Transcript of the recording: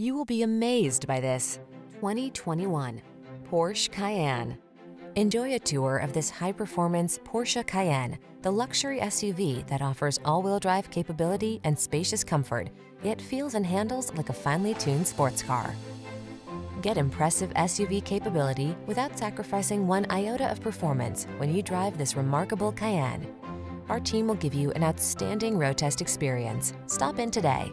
You will be amazed by this 2021 Porsche Cayenne. Enjoy a tour of this high-performance Porsche Cayenne, the luxury SUV that offers all-wheel drive capability and spacious comfort, yet feels and handles like a finely tuned sports car. Get impressive SUV capability without sacrificing one iota of performance when you drive this remarkable Cayenne. Our team will give you an outstanding road test experience. Stop in today.